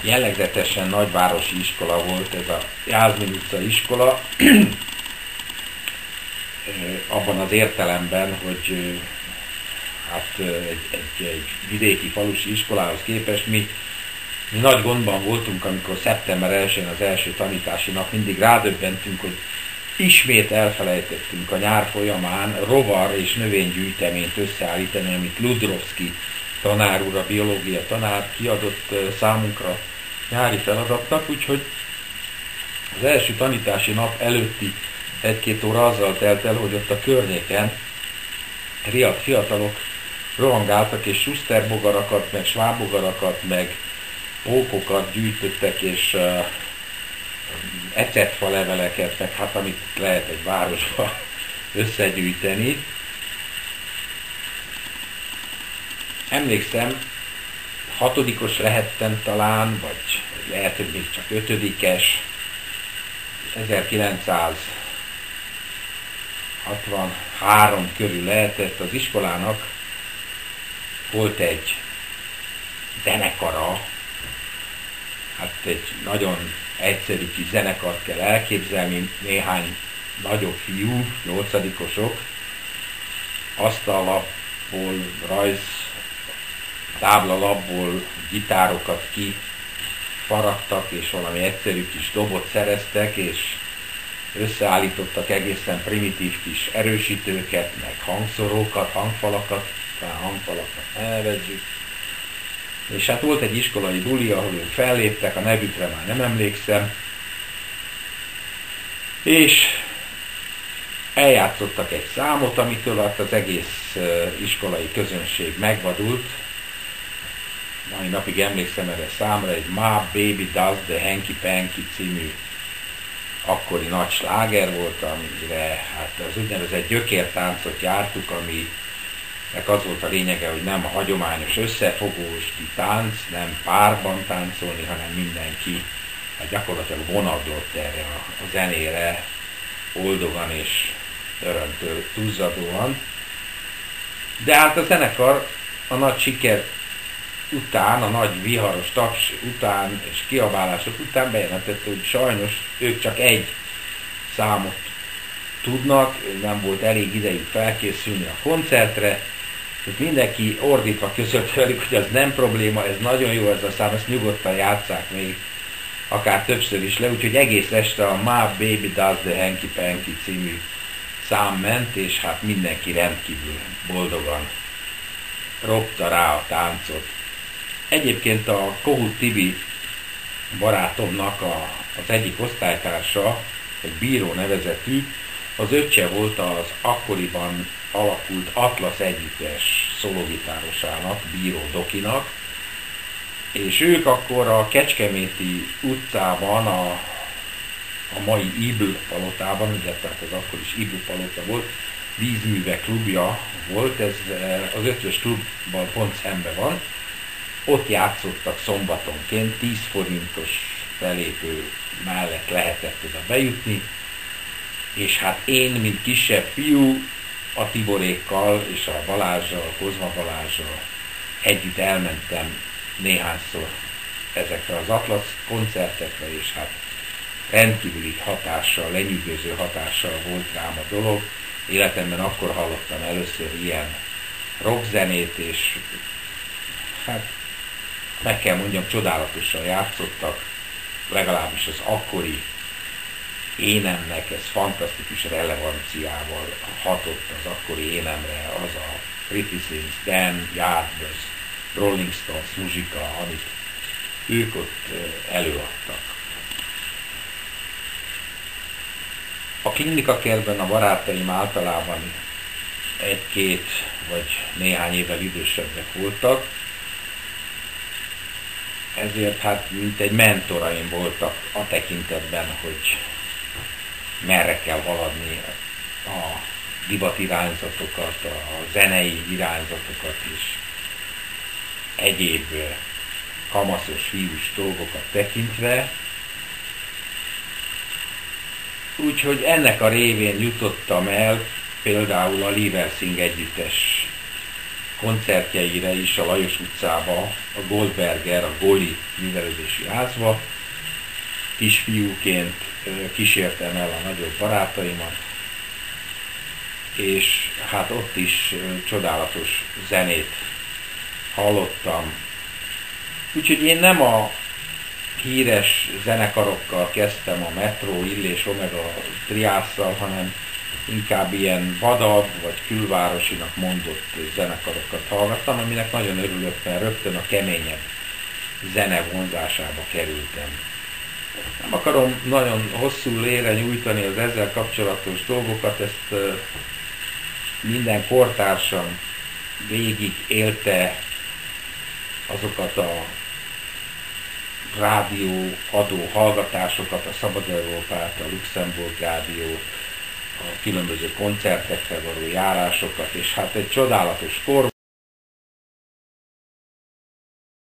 jellegzetesen nagyvárosi iskola volt ez a Jászmin utca iskola, abban az értelemben, hogy hát egy, egy, egy vidéki falusi iskolához képest mi, mi nagy gondban voltunk, amikor szeptember 1 az első tanítási nap mindig rádöbbentünk, hogy ismét elfelejtettünk a nyár folyamán rovar és növénygyűjteményt összeállítani, amit Ludrovski tanár úr, a biológia tanár kiadott számunkra nyári feladatnak, úgyhogy az első tanítási nap előtti egy-két óra azzal telt el, hogy ott a környéken riadt fiatalok rohangáltak, és susterbogarakat, meg svábogarakat, meg pókokat gyűjtöttek, és uh, ecetfa leveleket, meg hát amit lehet egy városba összegyűjteni. Emlékszem, hatodikos lehettem talán, vagy lehet, hogy még csak ötödikes, 1963 körül lehetett. Az iskolának volt egy zenekara, hát egy nagyon egyszerű kis zenekart kell elképzelni, néhány nagyobb fiú, nyolcadikosok, asztallapból, rajz, táblalapból gitárokat ki faragtak, és valami egyszerű kis dobot szereztek, és összeállítottak egészen primitív kis erősítőket, meg hangszorókat, hangfalakat, talán hangfalakat nevezzük. És hát volt egy iskolai buli, ahol ők felléptek, a nevükre már nem emlékszem, és eljátszottak egy számot, amitől hát az egész iskolai közönség megvadult, mai napig emlékszem erre számra, egy Ma Baby Does the Hanky Panky című akkori nagy sláger volt, amire hát az úgynevezett gyökértáncot jártuk, ami az volt a lényege, hogy nem a hagyományos összefogós tánc, nem párban táncolni, hanem mindenki hát gyakorlatilag vonadott erre a, a zenére, boldogan és örömtől túlzadóan. De hát a zenekar a nagy siker után, a nagy viharos taps után és kiabálások után bejelentette, hogy sajnos ők csak egy számot tudnak, nem volt elég idejük felkészülni a koncertre, hogy mindenki ordítva között velük, hogy ez nem probléma, ez nagyon jó ez a szám, ezt nyugodtan játszák még akár többször is le, úgyhogy egész este a My Baby Does the Hanky Panky című szám ment, és hát mindenki rendkívül boldogan ropta rá a táncot. Egyébként a Kohut Tibi barátomnak a, az egyik osztálytársa, egy bíró nevezetű, az öccse volt az akkoriban alakult Atlas együttes szologitárosának, Bíró Dokinak, és ők akkor a Kecskeméti utcában, a, a mai Ibl palotában, tehát az akkor is Ibl palota volt, vízműve klubja volt, ez az ötös klubban pont szembe van, ott játszottak szombatonként, 10 forintos belépő mellett lehetett oda bejutni, és hát én, mint kisebb fiú, a Tiborékkal és a Balázsral, a Kozma Balázsral együtt elmentem néhányszor ezekre az Atlas koncertekre, és hát rendkívüli hatással, lenyűgöző hatással volt rám a dolog. Életemben akkor hallottam először ilyen rockzenét, és hát meg kell mondjam, csodálatosan játszottak, legalábbis az akkori énemnek ez fantasztikus relevanciával hatott az akkori énemre, az a Pretty Things, Dan Yardbirds, Rolling Stones muzsika, amit ők ott előadtak. A klinika kertben a barátaim általában egy-két vagy néhány évvel idősebbek voltak, ezért hát mint egy mentoraim voltak a tekintetben, hogy merre kell haladni a divat irányzatokat, a zenei irányzatokat is, egyéb kamaszos fiús dolgokat tekintve. Úgyhogy ennek a révén jutottam el például a Liversing együttes koncertjeire is a Lajos utcába, a Goldberger, a Goli művelődési házba. Kisfiúként kísértem el a nagyobb barátaimat, és hát ott is csodálatos zenét hallottam. Úgyhogy én nem a híres zenekarokkal kezdtem a Metro, Illés, Omega triásszal, hanem inkább ilyen vadabb vagy külvárosinak mondott zenekarokat hallgattam, aminek nagyon örülök, mert rögtön a keményebb zene vonzásába kerültem. Nem akarom nagyon hosszú lére nyújtani az ezzel kapcsolatos dolgokat, ezt minden kortársam végig élte azokat a rádió adó hallgatásokat, a Szabad Európát, a Luxemburg Rádió, a különböző koncertekre való járásokat, és hát egy csodálatos kor